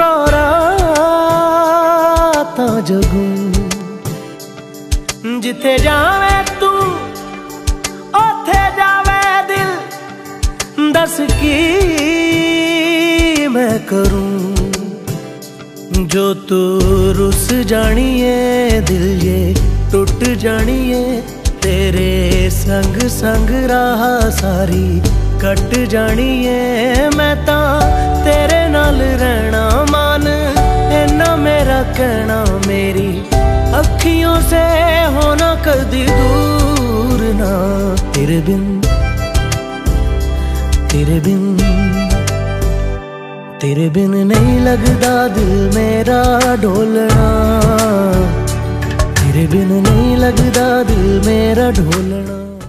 सारा जगू। जिथे जावे तू, ओथे जावे दिल। दस की मैं करू। जो तू रुस जानिए, दिल ये टूट जानिए। तेरे संग संग रहा सारी कट जानिए। मैं तकना मेरी अखियों से होना कदी दूर ना। तेरे बिन तेरे बिन तेरे बिन नहीं लगता दिल मेरा ढोलना। तेरे बिन नहीं लगता दिल मेरा ढोलना।